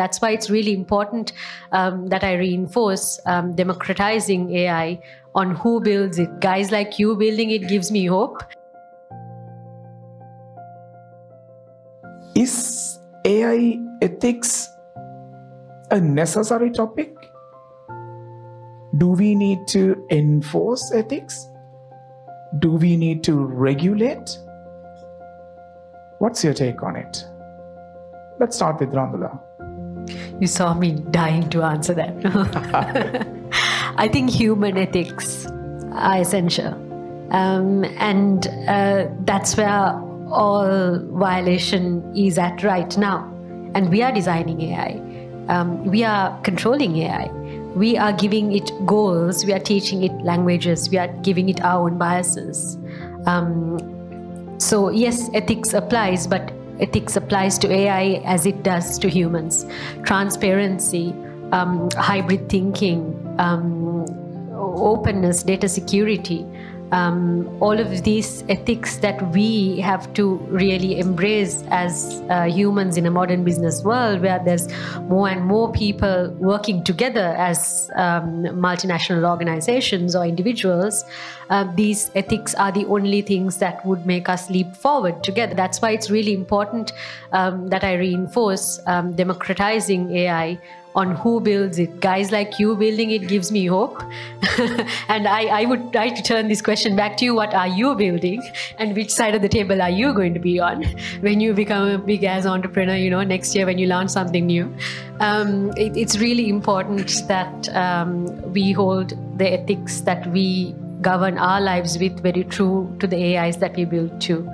That's why it's really important um, that I reinforce um, democratizing AI on who builds it. Guys like you building it gives me hope. Is AI ethics a necessary topic? Do we need to enforce ethics? Do we need to regulate? What's your take on it? Let's start with Randhula. You saw me dying to answer that. I think human ethics are essential. Um, and uh, that's where all violation is at right now. And we are designing AI. Um, we are controlling AI we are giving it goals, we are teaching it languages, we are giving it our own biases. Um, so, yes, ethics applies, but ethics applies to AI as it does to humans. Transparency, um, hybrid thinking, um, openness, data security um, all of these ethics that we have to really embrace as uh, humans in a modern business world where there's more and more people working together as um, multinational organizations or individuals uh, these ethics are the only things that would make us leap forward together. That's why it's really important um, that i reinforce um, democratizing ai on who builds it. Guys like you building it gives me hope. and I, I would try to turn this question back to you. What are you building? And which side of the table are you going to be on when you become a big ass entrepreneur, you know, next year when you launch something new? Um, it, it's really important that um, we hold the ethics that we govern our lives with very true to the AIs that we build too.